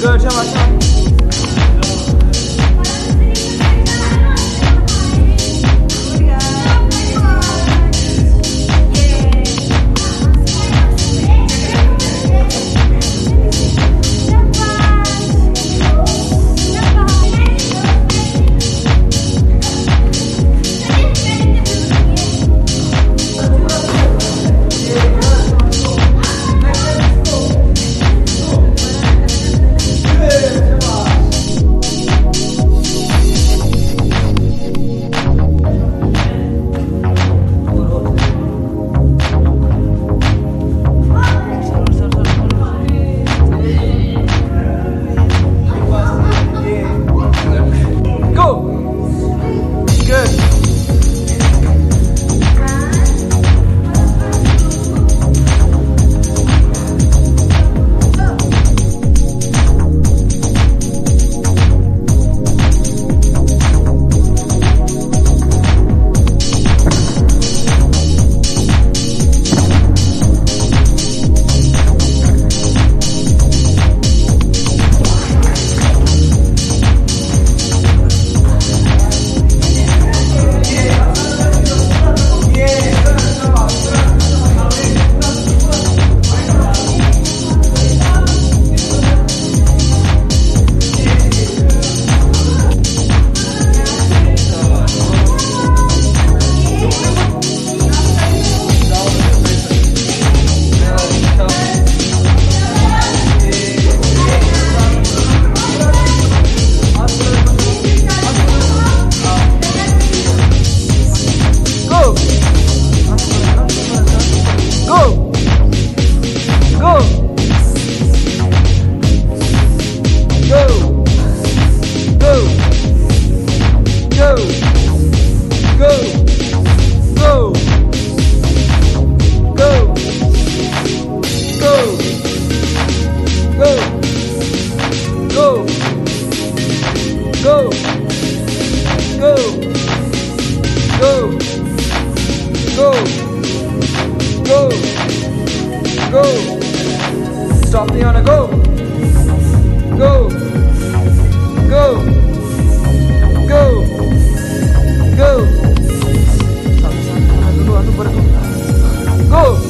哥，听吧，听。go, go, go, go, go, go, go, go, go, go, go, go, Stop me on a go. Go. Go. Go!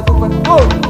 água. Oh!